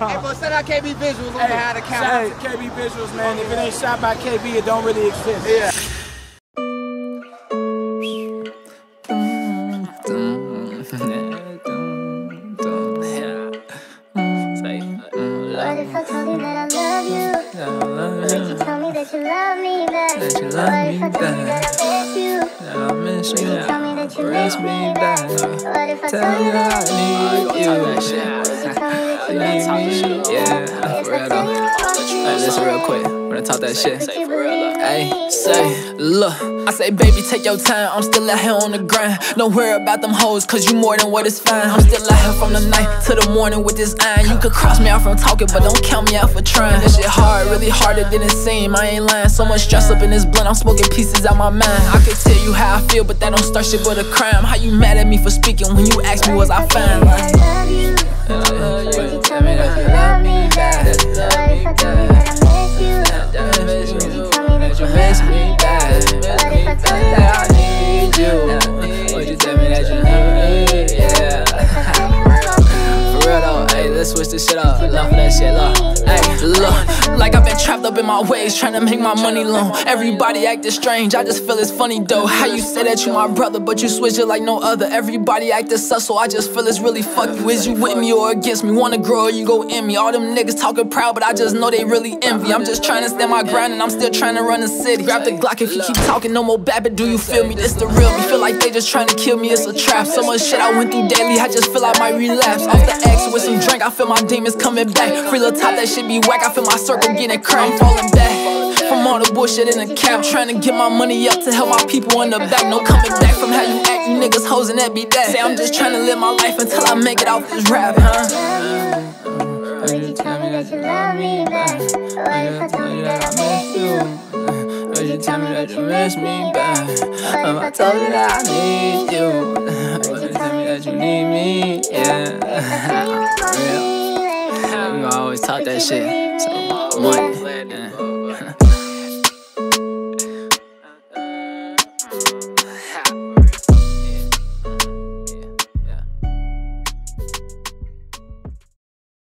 Hey, but shout out KB Visuals on behind the Shout counter. out to KB Visuals, man. If it ain't shot by KB, it don't really exist. Yeah. What if I told you that I love you? Would you tell me that you love me back? That What if I told you that I miss you? I miss you. Would you tell me that you Raise miss me me back. back? What if I Tell told you you that that I need you. Would you tell me that you Need miss me? me. Yeah, If for I real tell you though. about Hey, you, listen real quick. When I talk that shit. would you believe Hey, say, look. I say, baby, take your time. I'm still out here on the grind. Don't worry about them hoes, cause you more than what is fine. I'm still out here from the night to the morning with this iron. You could cross me out from talking, but don't count me out for trying. This shit hard, really harder than it seem. I ain't lying. So much stress up in this blunt, I'm smoking pieces out my mind. I can tell you how I feel, but that don't start shit but a crime. How you mad at me for speaking when you asked me was I fine? Like, me back? What if I told you that I need you. Switch this shit up. Love that shit, love. Look, like I've been trapped up in my ways, trying to make my money long. Everybody acting strange, I just feel it's funny though. How you say that you my brother, but you switch it like no other. Everybody acting sus, so I just feel it's really fuck you. Is you with me or against me? Wanna grow or you go in me? All them niggas talking proud, but I just know they really envy. I'm just trying to stand my ground and I'm still trying to run the city. Grab the Glock if you keep talking, no more bad, but do you feel me? This the real me. Feel like they just trying to kill me, it's a trap. So much shit I went through daily, I just feel I might relapse. Off the X with some drink, I feel my demons coming back. Free little top, that shit be whack. I feel my circle getting cracked, falling back. From all the bullshit in the cap, trying to get my money up to help my people in the back. No coming back from how you act, you niggas hoes and that be that. Say I'm just trying to live my life until I make it off this rap, huh? Would you tell me that you love me back? What if I told you that I miss you? Would you tell me that you miss me back? Um, I told you that I need you. Would you tell me that you need me? Yeah. Always talk that shit. So, money. Yeah.